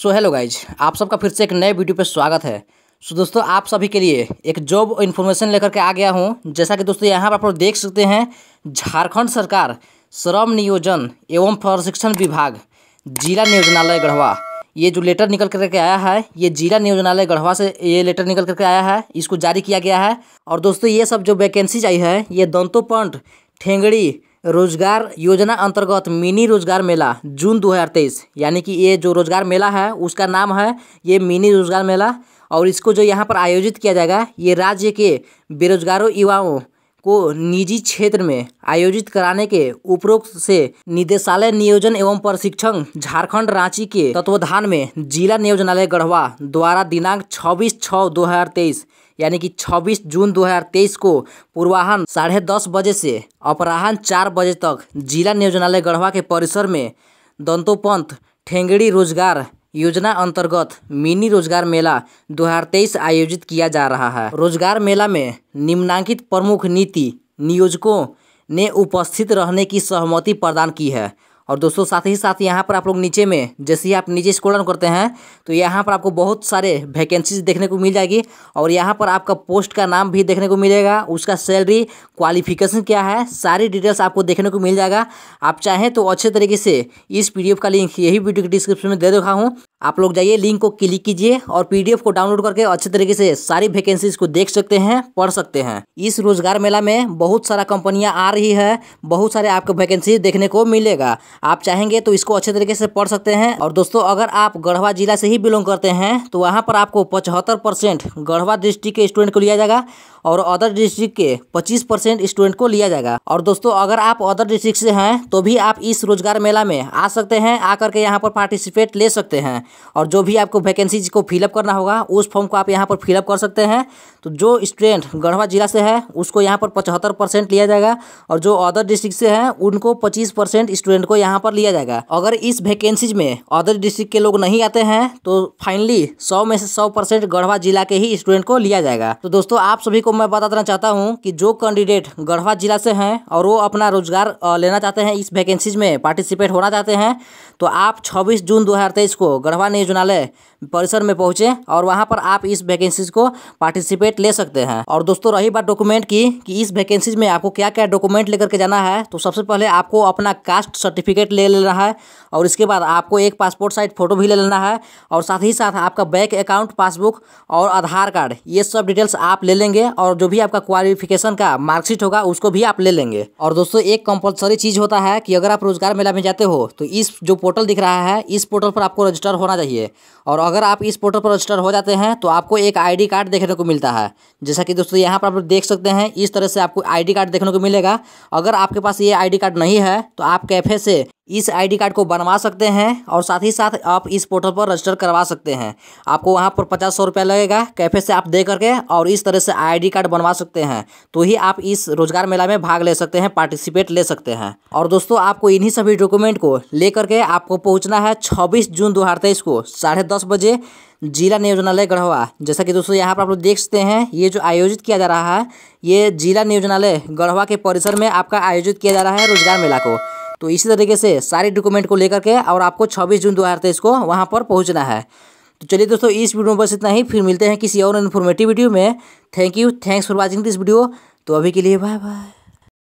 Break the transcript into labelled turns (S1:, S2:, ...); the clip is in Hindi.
S1: सो हेलो गाइज़ आप सबका फिर से एक नए वीडियो पे स्वागत है। सो so, दोस्तों आप सभी के लिए एक जॉब इन्फॉर्मेशन लेकर के आ गया हूँ। जैसा कि दोस्तों यहाँ पर आप लोग देख सकते हैं झारखंड सरकार श्रम नियोजन एवं प्रशिक्षण विभाग जिला नियोजनालय गढ़वा। ये जो लेटर निकल करके आया है ये जिला नियोजनालय गढ़वा से ये लेटर निकल करके आया है इसको जारी किया गया है। और दोस्तों ये सब जो वैकेंसीज आई है ये दंतो पॉइंट ठेंगड़ी रोज़गार योजना अंतर्गत मिनी रोज़गार मेला, जून 2023 यानी कि ये जो रोज़गार मेला है, उसका नाम है ये मिनी रोज़गार मेला। और इसको जो यहाँ पर आयोजित किया जाएगा, ये राज्य के बेरोजगारों, युवाओं को निजी क्षेत्र में आयोजित कराने के उपरोक्त से निदेशालय नियोजन एवं प्रशिक्षण झारखंड रांची के तत्वाधान में जिला नियोजनालय गढ़वा द्वारा दिनांक छब्बीस छः दो हज़ार तेईस यानी कि 26 जून 2023 को पूर्वाहन साढ़े दस बजे से अपराहन चार बजे तक जिला नियोजनालय गढ़वा के परिसर में दंतोपंत ठेंगड़ी रोज़गार योजना अंतर्गत मिनी रोज़गार मेला 2023 आयोजित किया जा रहा है। रोज़गार मेला में निम्नांकित प्रमुख नीति नियोजकों ने उपस्थित रहने की सहमति प्रदान की है। और दोस्तों, साथ ही साथ यहाँ पर आप लोग नीचे में, जैसे ही आप नीचे स्क्रॉल करते हैं तो यहाँ पर आपको बहुत सारे वैकेंसीज देखने को मिल जाएगी और यहाँ पर आपका पोस्ट का नाम भी देखने को मिलेगा। उसका सैलरी क्वालिफिकेशन क्या है, सारी डिटेल्स आपको देखने को मिल जाएगा। आप चाहें तो अच्छे तरीके से इस पीडीएफ का लिंक यही वीडियो के डिस्क्रिप्शन में दे रखा हूँ। आप लोग जाइए लिंक को क्लिक कीजिए और पीडीएफ को डाउनलोड करके अच्छे तरीके से सारी वैकेंसीज को देख सकते हैं, पढ़ सकते हैं। इस रोज़गार मेला में बहुत सारा कंपनियाँ आ रही है, बहुत सारे आपको वैकेंसी देखने को मिलेगा। आप चाहेंगे तो इसको अच्छे तरीके से पढ़ सकते हैं। और दोस्तों, अगर आप गढ़वा जिला से ही बिलोंग करते हैं तो वहाँ पर आपको पचहत्तर परसेंट गढ़वा डिस्ट्रिक्ट के स्टूडेंट को लिया जाएगा और अदर डिस्ट्रिक्ट के पच्चीस परसेंट स्टूडेंट को लिया जाएगा। और दोस्तों, अगर आप अदर डिस्ट्रिक्ट से हैं तो भी आप इस रोज़गार मेला में आ सकते हैं, आकर के यहाँ पर पार्टिसिपेट ले सकते हैं। और जो भी आपको वैकेंसी को फिलअप करना होगा, उस फॉर्म को आप यहाँ पर फिलअप कर सकते हैं। तो जो स्टूडेंट गढ़वा जिला से है, उसको यहाँ पर पचहत्तर परसेंट लिया जाएगा और जो अदर डिस्ट्रिक्ट से हैं, उनको पच्चीस परसेंट स्टूडेंट को यहाँ पर लिया जाएगा। अगर इस वैकेंसीज में अदर डिस्ट्रिक्ट के लोग नहीं आते हैं तो फाइनली सौ में से सौ परसेंट गढ़वा जिला के ही स्टूडेंट को लिया जाएगा। तो दोस्तों, आप सभी को मैं बता देना चाहता हूँ कि जो कैंडिडेट गढ़वा जिला से हैं और वो अपना रोज़गार लेना चाहते हैं, इस वैकेंसीज में पार्टिसिपेट होना चाहते हैं तो आप छब्बीस जून दो हज़ार तेईस को गढ़वा नियोजनालय परिसर में पहुँचे और वहाँ पर आप इस वैकेंसीज को पार्टिसिपेट ले सकते हैं। और दोस्तों, रही बात डॉक्यूमेंट की, कि इस वैकेंसीज में आपको क्या क्या डॉक्यूमेंट लेकर के जाना है तो सबसे पहले आपको अपना कास्ट सर्टिफिकेट ले लेना है और इसके बाद आपको एक पासपोर्ट साइज़ फ़ोटो भी ले लेना है और साथ ही साथ आपका बैंक अकाउंट पासबुक और आधार कार्ड ये सब डिटेल्स आप ले लेंगे और जो भी आपका क्वालिफिकेशन का मार्कशीट होगा, उसको भी आप ले लेंगे। और दोस्तों, एक कंपलसरी चीज़ होता है कि अगर आप रोज़गार मेला में जाते हो तो इस जो पोर्टल दिख रहा है, इस पोर्टल पर आपको रजिस्टर होना चाहिए। और अगर आप इस पोर्टल पर रजिस्टर हो जाते हैं तो आपको एक आईडी कार्ड देखने को मिलता है। जैसा कि दोस्तों, यहाँ पर आप देख सकते हैं, इस तरह से आपको आईडी कार्ड देखने को मिलेगा। अगर आपके पास ये आईडी कार्ड नहीं है तो आप कैफ़े से इस आईडी कार्ड को बनवा सकते हैं और साथ ही साथ आप इस पोर्टल पर रजिस्टर करवा सकते हैं। आपको वहाँ पर पचास सौ रुपया लगेगा कैफ़े से आप दे करके और इस तरह से आईडी कार्ड बनवा सकते हैं। तो ही आप इस रोज़गार मेला में भाग ले सकते हैं, पार्टिसिपेट ले सकते हैं। और दोस्तों, आपको इन्हीं सभी डॉक्यूमेंट को लेकर के आपको पहुँचना है छब्बीस जून दो हज़ार तेईस को, साढ़े बजे जिला नियोजनालय गढ़वा। जैसा कि दोस्तों, यहाँ पर आप लोग देख सकते हैं, ये जो आयोजित किया जा रहा है, ये जिला नियोजनालय गढ़वा के परिसर में आपका आयोजित किया जा रहा है रोज़गार मेला को। तो इसी तरीके से सारे डॉक्यूमेंट को लेकर के और आपको छब्बीस जून दो हज़ार तेईस को वहाँ पर पहुँचना है। तो चलिए दोस्तों, इस वीडियो में बस इतना ही। फिर मिलते हैं किसी और इन्फॉर्मेटिव वीडियो में। Thank you thanks for watching this video तो अभी के लिए बाय बाय